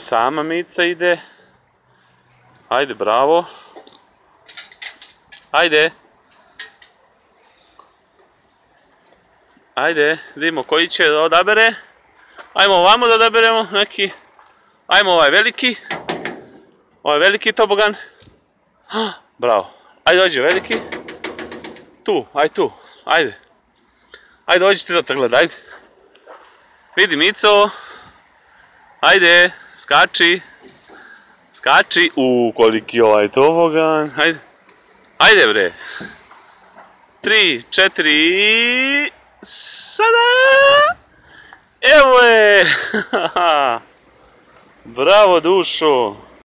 Sama Mica ide. Ajde, bravo. Ajde. Ajde, vidimo koji će da odabere. Ajmo ovamo da odaberemo neki. Ajmo ovaj veliki. Ovaj veliki tobogan. Bravo. Ajde dođi veliki. Tu, aj tu. Ajde. Ajde dođite da te ajde. Vidi Mico. Ajde, skači. Skači. U, koliki je ovaj tobogan. Ajde. Ajde bre. Tri, četiri i... Sada! Evo je! Bravo dušo!